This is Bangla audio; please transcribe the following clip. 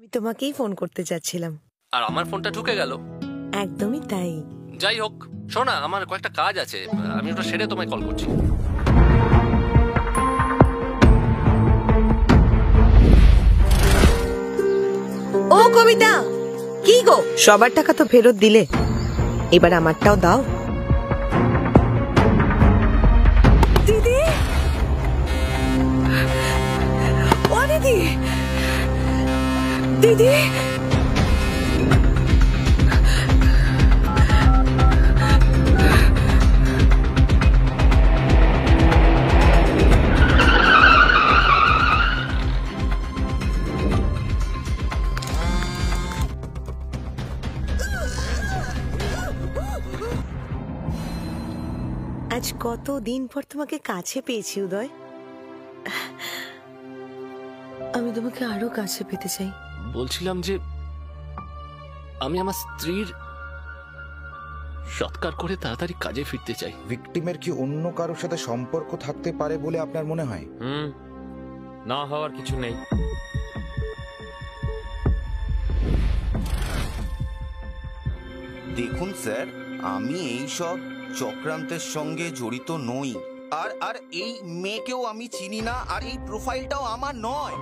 আমি তোমাকেই ফোন করতে চাচ্ছিলাম আর আমার ফোনটা ঢুকে গেল। একদমই তাই। যাই হোক শোনা আমার কয়েকটা কাজ আছে। আমি ওটা সেরে তোমায় কল করছি। ও কবিতা! কি গো? সবার টাকা তো ফেরত দিলে। এবার আমারটাও দাও। দিদি! ও দিদি! দিদি? আজ কত দিন পর তোমাকে কাছে পেয়েছি, উদয়। আমি তোমাকে আরও কাছে পেতে চাই। বলছিলাম যে আমি আমার স্ত্রীর সৎকার করে তাড়াতাড়ি কাজে ফিরতে চাই। ভিকটিমের কি অন্য কারোর সাথে সম্পর্ক থাকতে পারে বলে আপনার মনে হয়? হুম না হওয়ার কিছু নেই। দেখুন স্যার আমি এই সব চক্রান্তের সঙ্গে জড়িত নই। আর আর এই মেয়েকেও আমি চিনি না আর এই প্রোফাইলটাও আমার নয়।